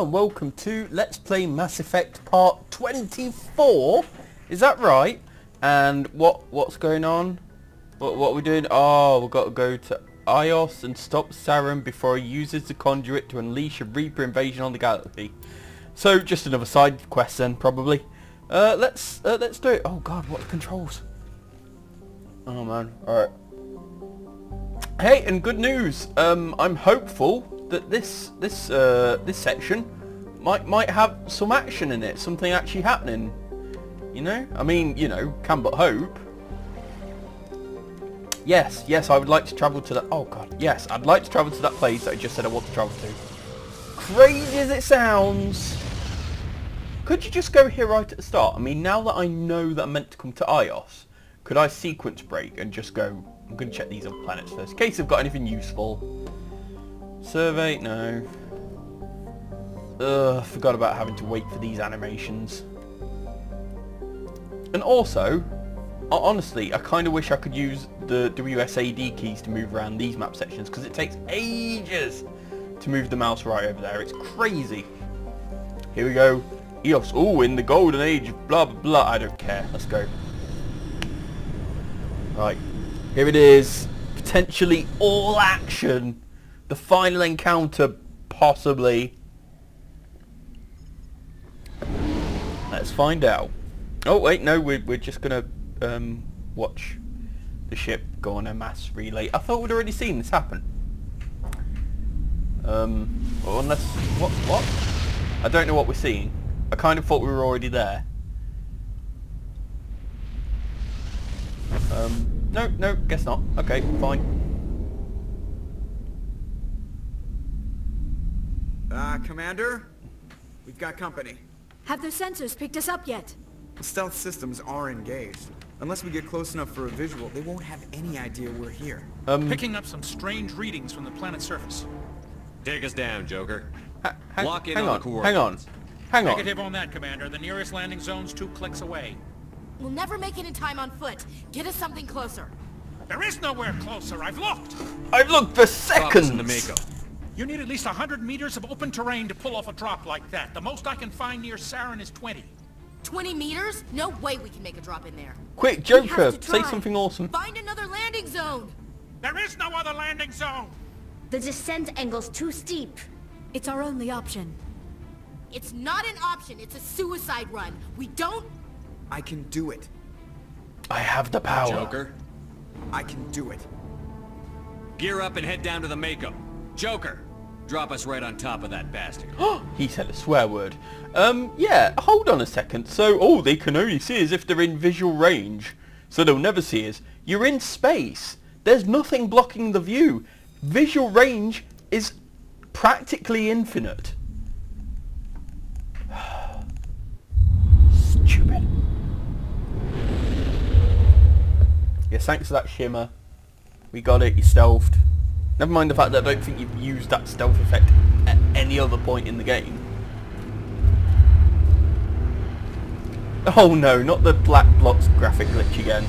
And welcome to Let's Play Mass Effect Part 24. Is that right? And what what's going on? What what are we doing? Oh, we've got to go to Ilos and stop Saren before he uses the conduit to unleash a Reaper invasion on the galaxy. So just another side quest then, probably. Uh, let's uh, let's do it. Oh God, what controls? Oh man, all right. Hey, and good news. Um, I'm hopeful that this this uh, this section might might have some action in it, something actually happening. You know, I mean, you know, can but hope. Yes, yes, I would like to travel to that. Oh god, yes, I'd like to travel to that place that I just said I want to travel to. Crazy as it sounds. Could you just go here right at the start? I mean, now that I know that I'm meant to come to Ilos, could I sequence break and just go, I'm going to check these other planets first, in case I've got anything useful. Survey, no. Ugh, forgot about having to wait for these animations. And also, honestly, I kind of wish I could use the WSAD keys to move around these map sections because it takes ages to move the mouse right over there. It's crazy. Here we go. Ilos. Oh, in the golden age blah, blah, blah. I don't care. Let's go. Right. Here it is. Potentially all action. The final encounter, possibly. Let's find out. Oh, wait, no, we're, we're just going to um, watch the ship go on a mass relay. I thought we'd already seen this happen. Um, unless... What? What? I don't know what we're seeing. I kind of thought we were already there. Um, no, no, guess not. Okay, fine. Uh, Commander? We've got company. Have their sensors picked us up yet? The stealth systems are engaged. Unless we get close enough for a visual, they won't have any idea we're here. Um, Picking up some strange readings from the planet's surface. Take us down, Joker. ha- hang, Lock in hang on on, the hang on, hang on. Negative on that, Commander. The nearest landing zone's two clicks away. We'll never make it in time on foot. Get us something closer. There is nowhere closer. I've looked. I've looked for Drop us seconds. In the Mako. You need at least 100 meters of open terrain to pull off a drop like that. The most I can find near Saren is 20. 20 meters? No way we can make a drop in there. Quick, Joker, have say something awesome. Find another landing zone. There is no other landing zone. The descent angle's too steep. It's our only option. It's not an option. It's a suicide run. We don't... I can do it. I have the power. Joker, I can do it. gear up and head down to the Mako. Joker, drop us right on top of that bastard. he said a swear word. Um, yeah, hold on a second. So, oh, they can only see us if they're in visual range. So they'll never see us. You're in space. There's nothing blocking the view. Visual range is practically infinite. Stupid. Yes, thanks for that shimmer. We got it, you stealthed. Never mind the fact that I don't think you've used that stealth effect at any other point in the game. Oh no, not the black blocks graphic glitch again.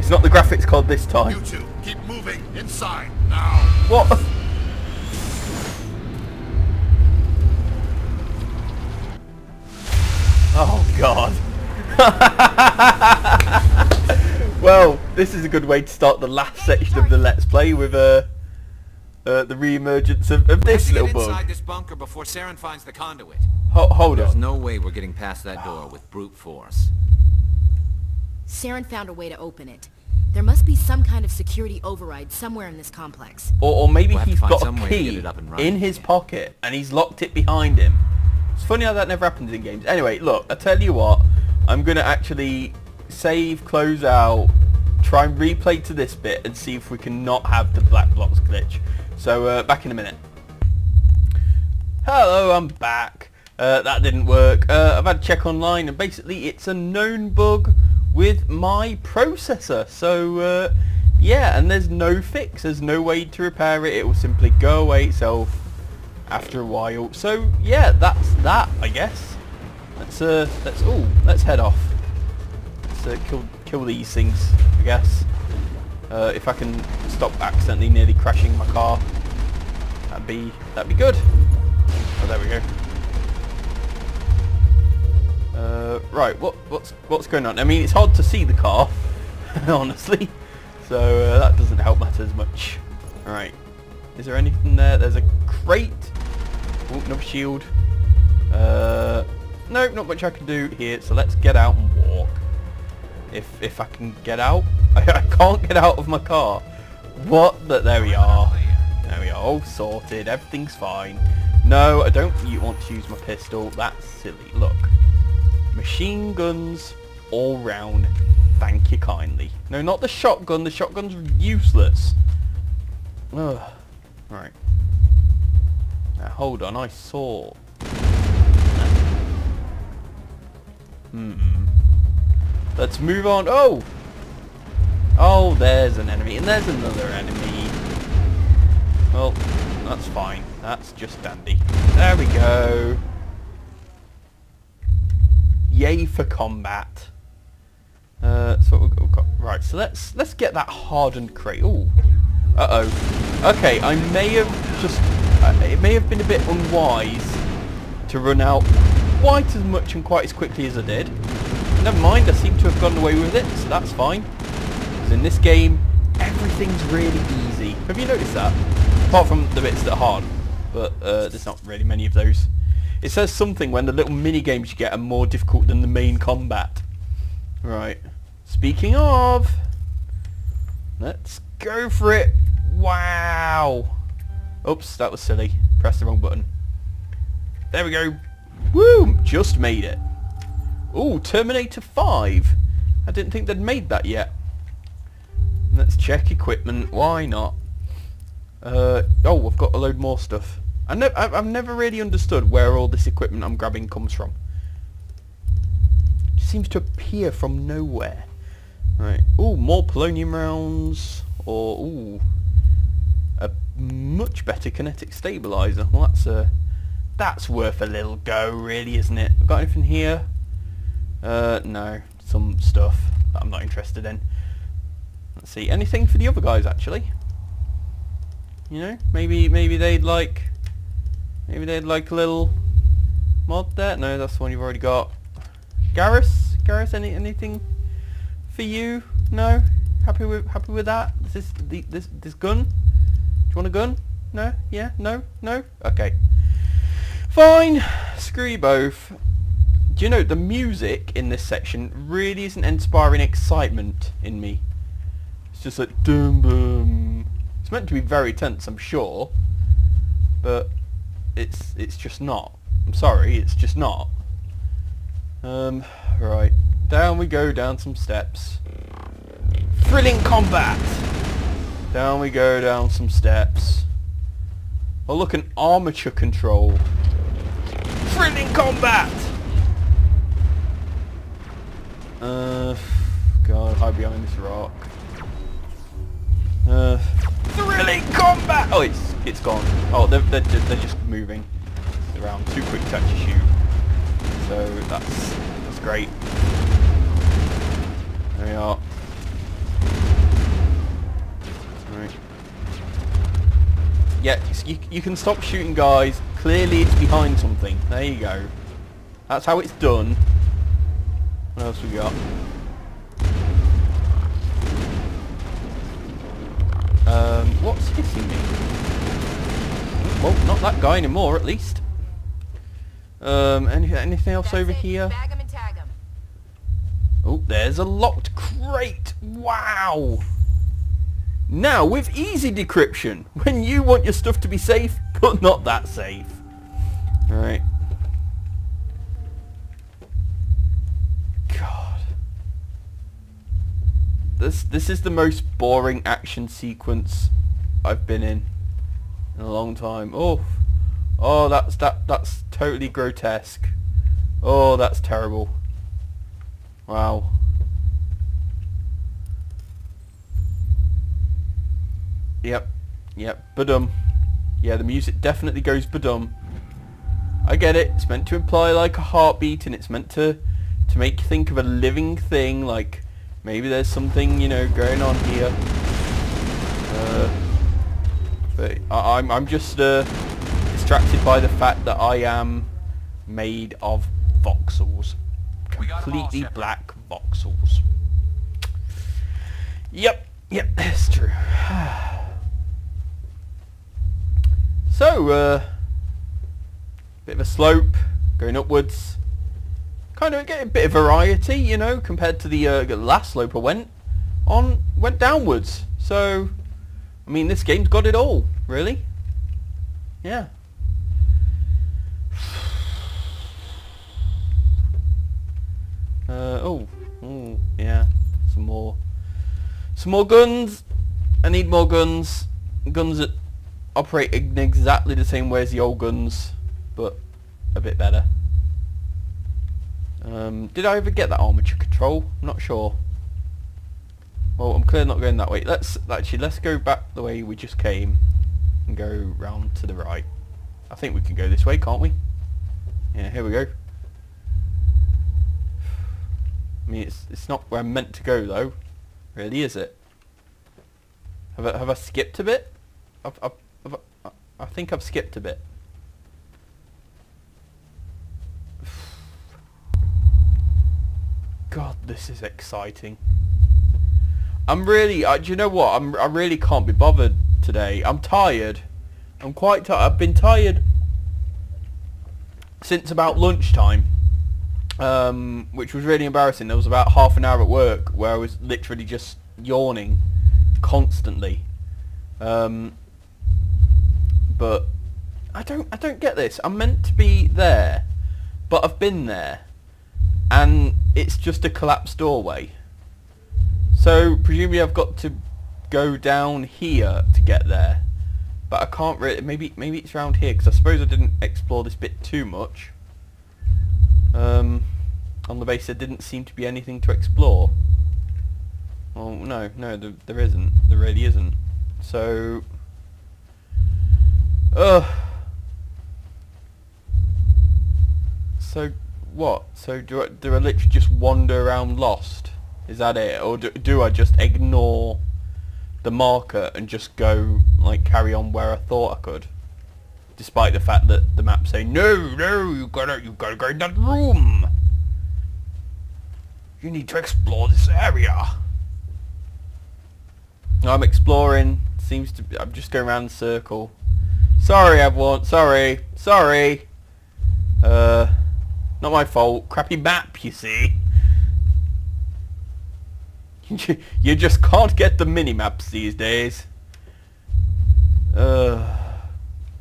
It's not the graphics card this time. You two, keep moving inside now. What? Oh god. well, this is a good way to start the last section of the Let's Play with uh, uh, the re-emergence of, of this to little get inside this bunker before Saren finds the conduit. Ho hold There's on. no way we're getting past that door with brute force. Saren found a way to open it. There must be some kind of security override somewhere in this complex. Or, or maybe We'll have to he's find got some a way to get key it up and running in his again. pocket and he's locked it behind him. It's funny how that never happens in games. Anyway, look, I tell you what, I'm going to actually save, close out, try and replay to this bit and see if we can not have the black blocks glitch. So, uh, back in a minute. Hello, I'm back. Uh, that didn't work. Uh, I've had to check online and basically it's a known bug with my processor. So, uh, yeah, and there's no fix. There's no way to repair it. It will simply go away itself after a while. So, yeah, that's that, I guess. Let's, uh, let's, oh, let's head off. Uh, kill, kill these things, I guess. Uh, if I can stop accidentally nearly crashing my car, that'd be, that'd be good. Oh, there we go. Uh, right, what what's what's going on? I mean, it's hard to see the car, honestly, so uh, that doesn't help matters much. All right, is there anything there? There's a crate. Oh, no shield. Uh, no, not much I can do here. So let's get out and walk. If if I can get out, I, I can't get out of my car. What? But there we are. There we are. All sorted. Everything's fine. No, I don't you want to use my pistol. That's silly. Look. Machine guns all round. Thank you kindly. No, not the shotgun. The shotgun's useless. Ugh. Right. Now hold on, I saw. Hmm. Let's move on. Oh! Oh, there's an enemy. And there's another enemy. Well, that's fine. That's just dandy. There we go. Yay for combat. Uh, so we've got. Right, so let's let's get that hardened crate. Ooh. Uh-oh. Okay, I may have just... Uh, it may have been a bit unwise to run out quite as much and quite as quickly as I did. Never mind, I seem to have gotten away with it, so that's fine. Because in this game, everything's really easy. Have you noticed that? Apart from the bits that are hard. But uh, there's not really many of those. It says something when the little mini-games you get are more difficult than the main combat. Right. Speaking of... Let's go for it. Wow. Oops, that was silly. Press the wrong button. There we go. Woo! Just made it. Ooh, Terminator 5. I didn't think they'd made that yet. Let's check equipment. Why not? Uh, oh, I've got a load more stuff. I ne I've, never really understood where all this equipment I'm grabbing comes from. It seems to appear from nowhere. Right. Ooh, more polonium rounds. Or, ooh, a much better kinetic stabilizer. Well, that's a, that's worth a little go, really, isn't it? I've Got anything here? Uh, no. Some stuff that I'm not interested in. Let's see. Anything for the other guys, actually? You know, maybe maybe they'd like, maybe they'd like a little mod there. No, that's the one you've already got. Garrus, Garrus, any anything for you? No. Happy with happy with that? This the this this gun? Do you want a gun? No? Yeah? No? No? Okay. Fine. Screw you both. Do you know the music in this section really isn't inspiring excitement in me? It's just like dum bum. It's meant to be very tense, I'm sure, but it's it's just not. I'm sorry, it's just not. Um, right. Down we go, down some steps. Thrilling combat! Down we go, down some steps. Oh look, an armature control. Thrilling combat! Uh, God, hide behind this rock. Uh, thrilling combat! Oh, it's it's gone. Oh, they're, they're, they're just moving around too quick to actually shoot. So that's that's great. There we are. Yeah, you, you can stop shooting guys. Clearly it's behind something. There you go. That's how it's done. What else we got? Um, what's hitting me? Well, not that guy anymore, at least. Um, any, anything else over here? Oh, there's a locked crate. Wow. Now, with easy decryption, when you want your stuff to be safe, but not that safe. Alright. This, this is the most boring action sequence I've been in in a long time. Oh, oh, that's that that's totally grotesque. Oh, that's terrible. Wow. Yep. Yep. Badum. Yeah, the music definitely goes badum. I get it. It's meant to imply like a heartbeat and it's meant to to make you think of a living thing like maybe there's something, you know, going on here. Uh, but I, I'm I'm just uh distracted by the fact that I am made of voxels. 'em all, Completely black voxels. Yep, yep, that's true. so, uh, bit of a slope, going upwards. Kind of get a bit of variety, you know, compared to the uh, last slope I went on, went downwards. So, I mean, this game's got it all, really. Yeah. Uh, oh, oh, yeah, some more, some more guns. I need more guns. Guns that operate in exactly the same way as the old guns, but a bit better. Um, did I ever get that armature control? I'm not sure. Well, I'm clearly not going that way. Let's actually let's go back the way we just came and go round to the right. I think we can go this way, can't we? Yeah, here we go. I mean, it's it's not where I'm meant to go though, really, is it? Have I have I skipped a bit? I've, I've, I've, I- I think I've skipped a bit. God, this is exciting. I'm really, uh, do you know what? I'm, I really can't be bothered today. I'm tired. I'm quite tired. I've been tired since about lunchtime, um, which was really embarrassing. There was about half an hour at work where I was literally just yawning constantly. Um, but I don't, I don't get this. I'm meant to be there, but I've been there, and it's just a collapsed doorway. So presumably I've got to go down here to get there. But I can't really, maybe maybe it's around here because I suppose I didn't explore this bit too much. Um, on the base there didn't seem to be anything to explore. Oh no, no, there, there isn't. There really isn't. So, ugh. So what? So do I, do I literally just wander around lost? Is that it? Or do, do I just ignore the marker and just go, like, carry on where I thought I could? Despite the fact that the map say, no, no, you gotta, you gotta go in that room. You need to explore this area. I'm exploring. Seems to be, I'm just going around a circle. Sorry, everyone. Sorry. Sorry. Uh, not my fault. Crappy map, you see. you just can't get the mini-maps these days. Uh,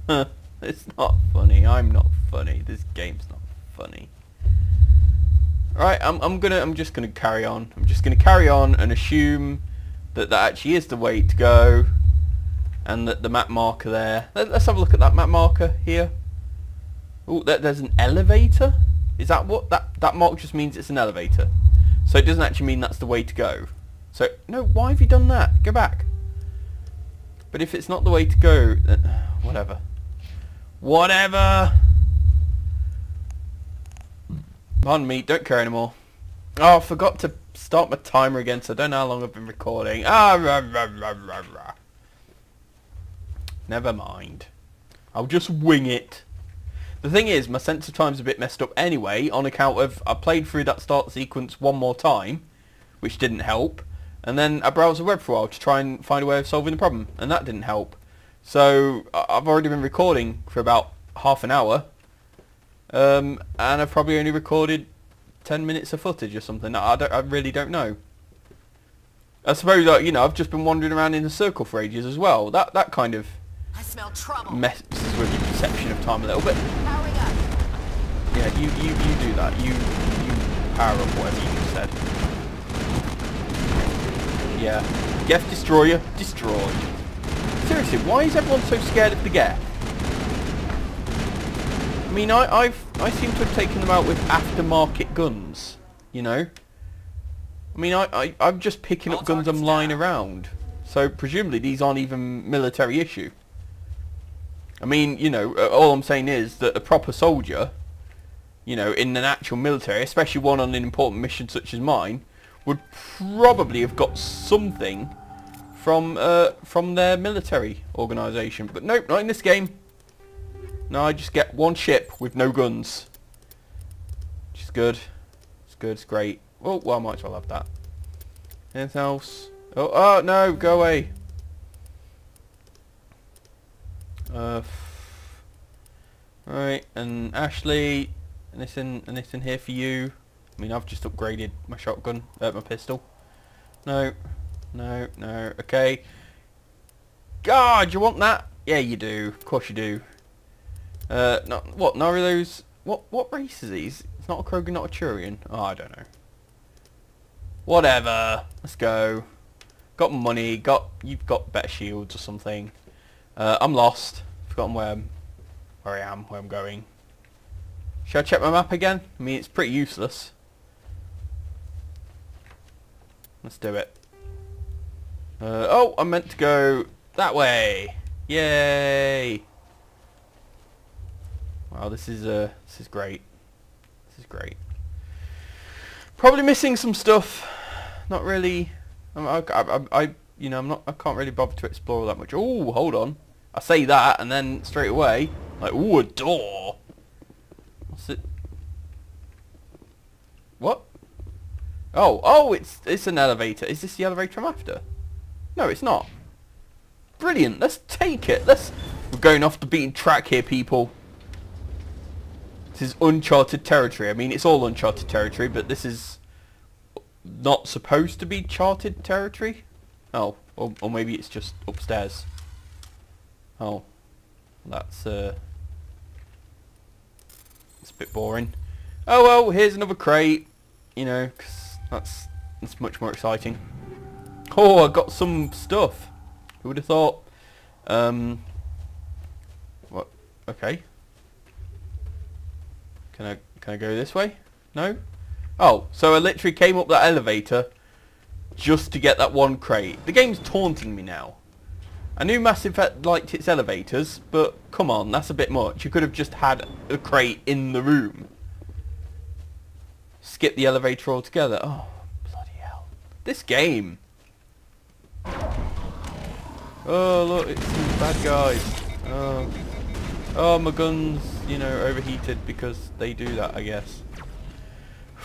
huh, it's not funny. I'm not funny. This game's not funny. Alright, I'm, I'm gonna, I'm just gonna carry on. I'm just gonna carry on and assume that that actually is the way to go. And that the map marker there. Let, us have a look at that map marker here. Oh, there, there's an elevator? Is that what? That, that mark just means it's an elevator. So it doesn't actually mean that's the way to go. So, no, why have you done that? Go back. But if it's not the way to go, then, whatever. Whatever! Pardon me, don't care anymore. Oh, I forgot to start my timer again, so I don't know how long I've been recording. Ah, rah, rah, rah, rah, rah. Never mind. I'll just wing it. The thing is, my sense of time's a bit messed up anyway, on account of I played through that start sequence one more time, which didn't help, and then I browsed the web for a while to try and find a way of solving the problem, and that didn't help. So I've already been recording for about half an hour, um, and I've probably only recorded 10 minutes of footage or something. I, don't, I really don't know. I suppose, like, you know, I've just been wandering around in a circle for ages as well. That that kind of I smell trouble. messes with your perception of time a little bit. Yeah, you, you, you do that. You you power up whatever you just said. Yeah. Geth Destroyer, destroyed. Seriously, why is everyone so scared of the Geth? I mean, I, I've I seem to have taken them out with aftermarket guns. You know. I mean, I, I I'm just picking up guns I'm lying around. So presumably these aren't even military issue. I mean, you know, uh, all I'm saying is that a proper soldier, you know, in an actual military, especially one on an important mission such as mine, would probably have got something from uh, from their military organisation. But nope, not in this game. No, I just get one ship with no guns. Which is good. It's good, it's great. Oh, well, I might as well have that. Anything else? Oh, oh no, go away. Uh, right, and Ashley, anything, anything here for you? I mean, I've just upgraded my shotgun, uh, my pistol. No, no, no. Okay. God, you want that? Yeah, you do. Of course you do. Uh, not what? Those. What? What race is these? It's not a Krogan, not a Turian. Oh, I don't know. Whatever. Let's go. Got money. Got you've got better shields or something. Uh, I'm lost. Forgotten where where I am, where I'm going. Should I check my map again? I mean, it's pretty useless. Let's do it. Uh, oh, I meant to go that way. Yay! Wow, this is uh, this is great. This is great. Probably missing some stuff. Not really. I, I, I, you know, I'm not. I can't really bother to explore that much. Oh, hold on. I say that, and then straight away, like, ooh, a door. What's it? What? Oh, oh, it's it's an elevator. Is this the elevator I'm after? No, it's not. Brilliant. Let's take it. Let's. We're going off the beaten track here, people. This is uncharted territory. I mean, it's all uncharted territory, but this is not supposed to be charted territory. Oh, or, or maybe it's just upstairs. Oh, that's uh, it's a bit boring. Oh well, here's another crate. You know, that's that's much more exciting. Oh, I got some stuff. Who would have thought? Um, what? Okay. Can I can I go this way? No. Oh, so I literally came up that elevator just to get that one crate. The game's taunting me now. I knew Mass Effect liked its elevators, but come on, that's a bit much. You could have just had a crate in the room. Skip the elevator altogether. Oh, bloody hell. This game. Oh, look, it's these bad guys. Oh. oh, my gun's, you know, overheated because they do that, I guess.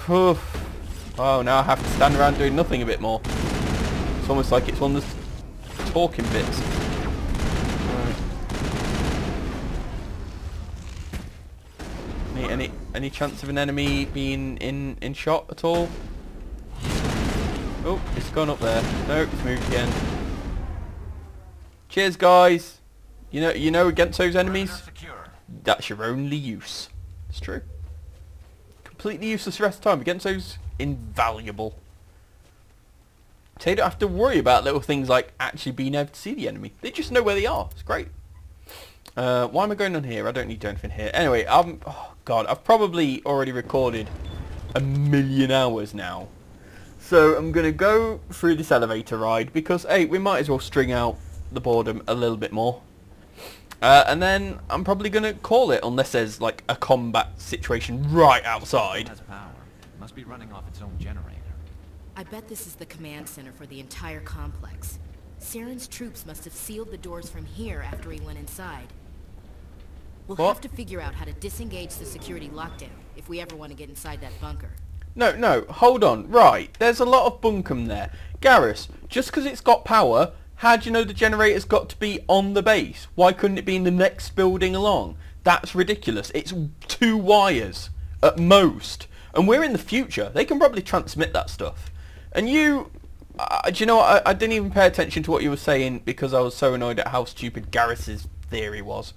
Oh, now I have to stand around doing nothing a bit more. It's almost like it's one of the talking bits. Any, any any chance of an enemy being in in shot at all? Oh, it's gone up there. No, it's moved again. Cheers, guys. You know, you know, against those enemies, that's your only use. It's true. Completely useless rest of time. Against those, invaluable. So you don't have to worry about little things like actually being able to see the enemy. They just know where they are. It's great. Uh, why am I going on here? I don't need to do anything here. Anyway, I'm... Oh, God. I've probably already recorded a million hours now. So I'm going to go through this elevator ride because, hey, we might as well string out the boredom a little bit more. Uh, and then I'm probably going to call it unless there's like a combat situation right outside. Has power. Must be running off its own generator. I bet this is the command center for the entire complex. Saren's troops must have sealed the doors from here after he went inside. We'll What? have to figure out how to disengage the security lockdown if we ever want to get inside that bunker. No, no, hold on. Right, there's a lot of bunkum there. Garrus, just because it's got power, how do you know the generator's got to be on the base? Why couldn't it be in the next building along? That's ridiculous. It's two wires at most. And we're in the future. They can probably transmit that stuff. And you... Uh, do you know what? I, I didn't even pay attention to what you were saying because I was so annoyed at how stupid Garrus's theory was.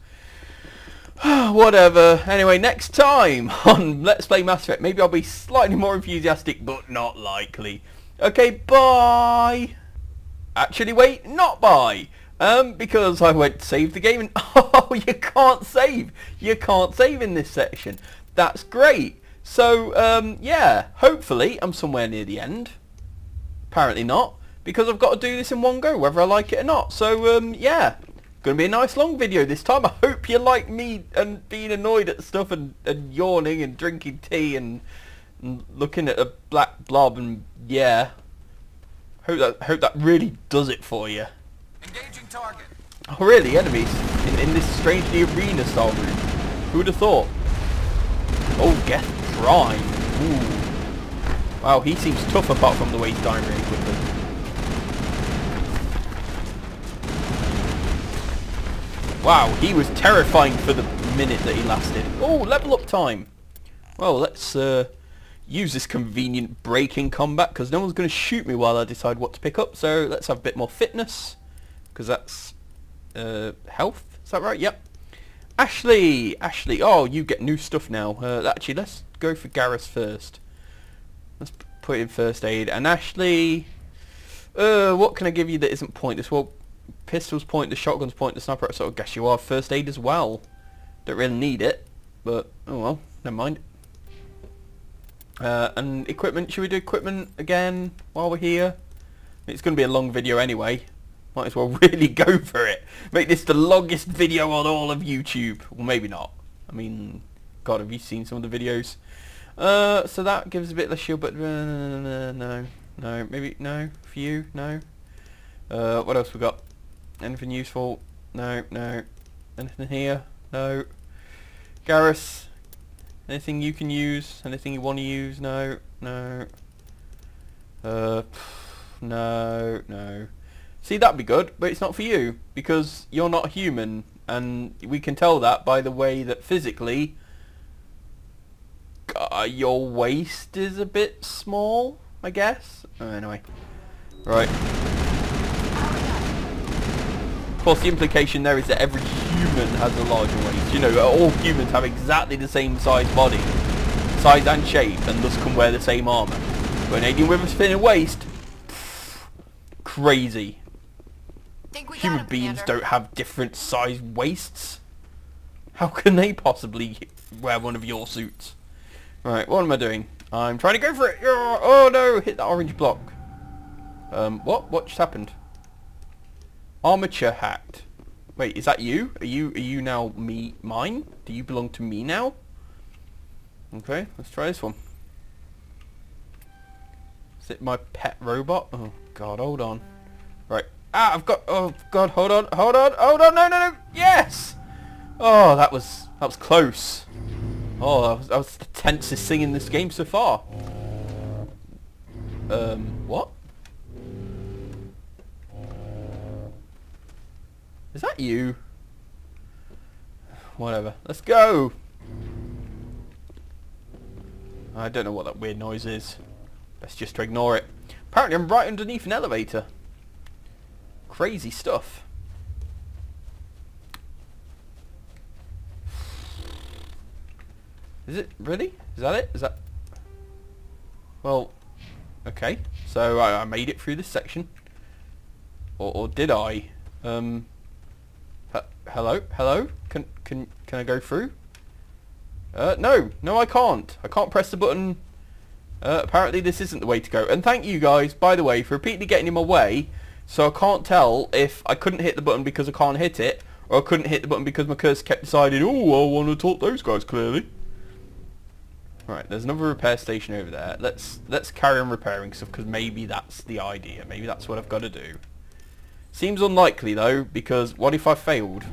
Whatever. Anyway, next time on Let's Play Mass Effect, maybe I'll be slightly more enthusiastic, but not likely. Okay, bye! Actually, wait, not bye! Um, because I went save the game and... Oh, you can't save! You can't save in this section. That's great. So, um, yeah, hopefully I'm somewhere near the end. Apparently not, because I've got to do this in one go, whether I like it or not. So, um, yeah. Gonna be a nice long video this time. I hope you like me and being annoyed at stuff and, and yawning and drinking tea and, and looking at a black blob and yeah. Hope that hope that really does it for you. Engaging target. Oh really, enemies in, in this strangely arena style room. Who would have thought? Oh, Geth Prime. Ooh. Wow, he seems tough apart from the way he's dying really quickly. Wow, he was terrifying for the minute that he lasted. Oh, level up time. Well, let's uh, use this convenient break in combat because no one's going to shoot me while I decide what to pick up. So let's have a bit more fitness because that's uh, health. Is that right? Yep. Ashley! Ashley! Oh, you get new stuff now. Uh, actually, let's go for Garrus first. Let's put in first aid. And Ashley... Uh, what can I give you that isn't pointless? Well, pistols point, the shotguns point, the sniper sort of guess you are. First aid as well. Don't really need it, but oh well, never mind. Uh, and equipment, should we do equipment again while we're here? It's going to be a long video anyway. Might as well really go for it. Make this the longest video on all of YouTube. Well, maybe not. I mean, God, have you seen some of the videos? Uh, so that gives a bit less shield, but uh, no, no, maybe no. For you, no. Uh, what else we got? Anything useful? No, no. Anything here? No. Garrus, anything you can use? Anything you want to use? No, no. Uh, no, no. See, that'd be good, but it's not for you, because you're not human, and we can tell that by the way that physically uh, your waist is a bit small, I guess. Oh, anyway. Right. Of course, the implication there is that every human has a larger waist. You know, all humans have exactly the same size body, size and shape, and thus can wear the same armour. But an alien with a thinner waist, pff, crazy. Human beings don't have different size waists. How can they possibly wear one of your suits? Right, what am I doing? I'm trying to go for it. Oh no, hit that orange block. Um, what? What just happened? Armature hacked. Wait, is that you? Are you are you now me mine? Do you belong to me now? Okay, let's try this one. Is it my pet robot? Oh god, hold on. Right. Ah, I've got oh god, hold on, hold on, hold on, no no no yes! Oh that was that was close. Oh that was, that was the tensest thing in this game so far. Um what? Is that you? Whatever. Let's go! I don't know what that weird noise is. Best just to ignore it. Apparently I'm right underneath an elevator. Crazy stuff. Is it really? Is that it? Is that... Well, okay. So I, I made it through this section. Or, or did I? Um, hello? Hello? Can, can, can I go through? Uh, no. No, I can't. I can't press the button. Uh, apparently this isn't the way to go. And thank you guys, by the way, for repeatedly getting in my way. So I can't tell if I couldn't hit the button because I can't hit it, or I couldn't hit the button because my cursor kept deciding, oh, I want to talk those guys clearly. Right, there's another repair station over there. Let's let's carry on repairing stuff because maybe that's the idea. Maybe that's what I've got to do. Seems unlikely though, because what if I failed?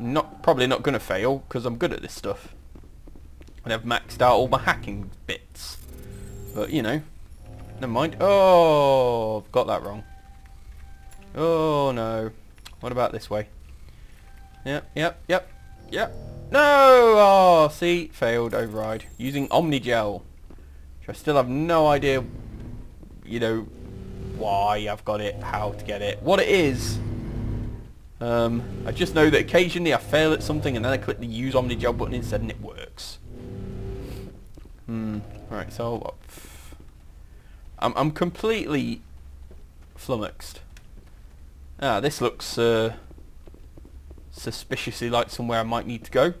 Not probably not going to fail because I'm good at this stuff. And I've maxed out all my hacking bits. But you know, never mind. Oh, I've got that wrong. Oh no. What about this way? Yep, yep, yep, yep. No! Oh, see, failed override. Using Omnigel. Which I still have no idea, you know, why I've got it, how to get it, what it is. Um, I just know that occasionally I fail at something and then I click the use Omnigel button instead and it works. Hmm. Right, so I'm, I'm completely flummoxed. Ah, this looks uh, suspiciously like somewhere I might need to go.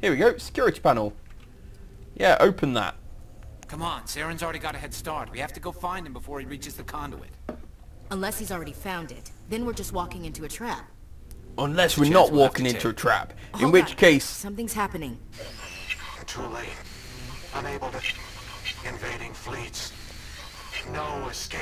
Here we go, security panel. Yeah, open that. Come on, Saren's already got a head start. We have to go find him before he reaches the conduit. Unless he's already found it. Then we're just walking into a trap. Unless we're not we'll walking into a trap. In Hold which on. case... Something's happening. Too late. Unable to... Invading fleets. No escape.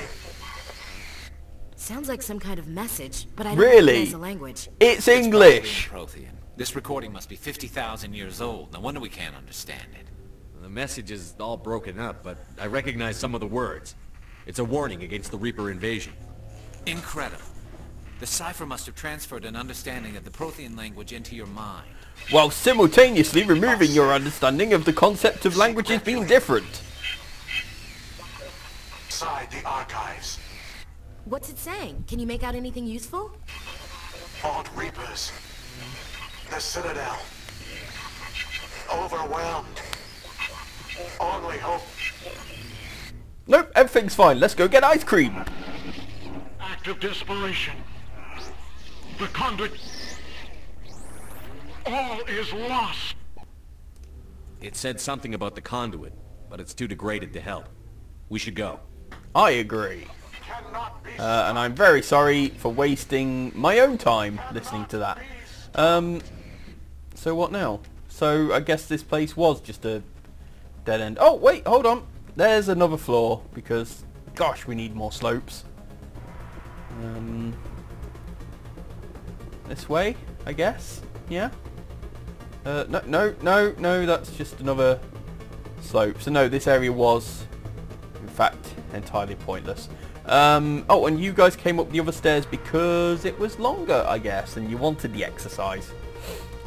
Sounds like some kind of message, but I don't Really? recognize the language. It's English! Prothean. This recording must be 50,000 years old. No wonder we can't understand it. The message is all broken up, but I recognize some of the words. It's a warning against the Reaper invasion. Incredible. The cipher must have transferred an understanding of the Prothean language into your mind. While simultaneously removing your understanding of the concept of languages being different. Inside the archives, What's it saying? Can you make out anything useful? Vault Reapers. The Citadel. Overwhelmed. Only hope. Nope, everything's fine. Let's go get ice cream. Act of desperation. The conduit. All is lost. It said something about the conduit, but it's too degraded to help. We should go. I agree. Uh, and I'm very sorry for wasting my own time listening to that. Um, so what now? So I guess this place was just a dead end. Oh, wait, hold on. There's another floor because, gosh, we need more slopes. Um, this way, I guess? Yeah? Uh, no, no, no, no, that's just another slope. So no, this area was, in fact, entirely pointless. Um, oh, and you guys came up the other stairs because it was longer, I guess, and you wanted the exercise.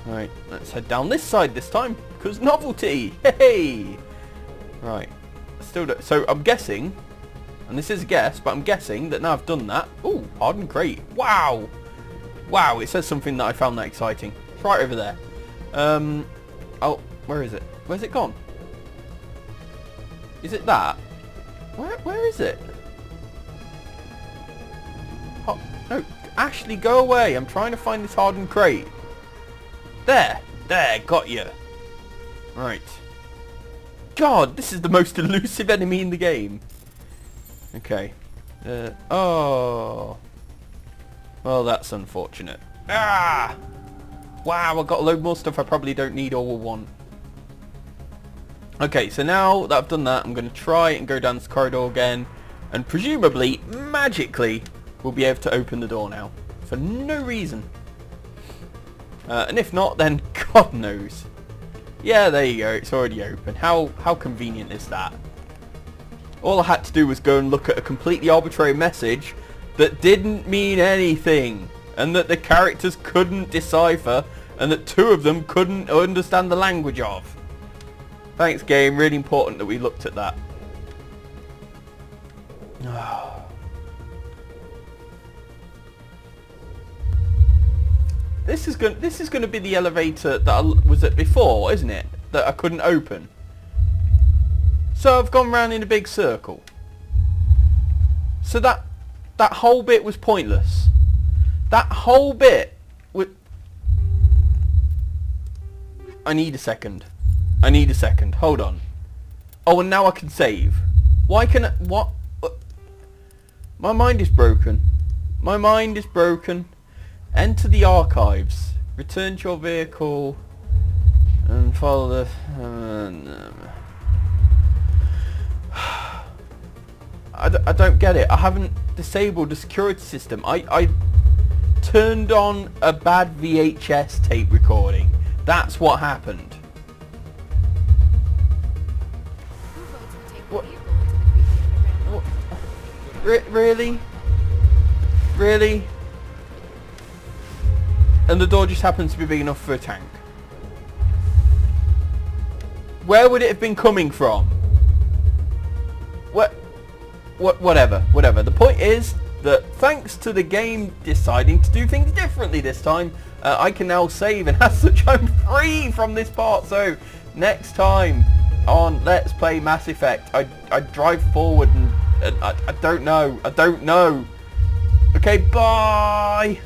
Alright, let's head down this side this time, because novelty! Hey! Right, still do So I'm guessing, and this is a guess, but I'm guessing that now I've done that... Ooh, hardened crate. Wow! Wow, it says something that I found that exciting. It's right over there. Um, oh, where is it? Where's it gone? Is it that? Where, where is it? Oh, no, Ashley, go away. I'm trying to find this hardened crate. There. There, got you. Right. God, this is the most elusive enemy in the game. Okay. Uh, oh. Well, that's unfortunate. Ah! Wow, I've got a load more stuff I probably don't need or will want. Okay, so now that I've done that, I'm going to try and go down this corridor again. And presumably, magically, we'll be able to open the door now. For no reason. Uh, and if not, then God knows. Yeah, there you go. It's already open. How, how convenient is that? All I had to do was go and look at a completely arbitrary message that didn't mean anything. And that the characters couldn't decipher. And that two of them couldn't understand the language of. Thanks game, really important that we looked at that. Oh. This is going this is going to be the elevator that I was at before, isn't it? That I couldn't open. So I've gone round in a big circle. So that that whole bit was pointless. That whole bit would I need a second. I need a second. Hold on. Oh, and now I can save. Why can I... What? My mind is broken. My mind is broken. Enter the archives. Return to your vehicle. And follow the... um, I, d- I don't get it. I haven't disabled the security system. I, I turned on a bad VHS tape recording. That's what happened. What- underground? Re- really? Really? And the door just happens to be big enough for a tank. Where would it have been coming from? What? What? Whatever. Whatever. The point is that thanks to the game deciding to do things differently this time, uh, I can now save, and as such, I'm free from this part. So next time on Let's Play Mass Effect, I I drive forward and uh, I, I don't know. I don't know. Okay, bye.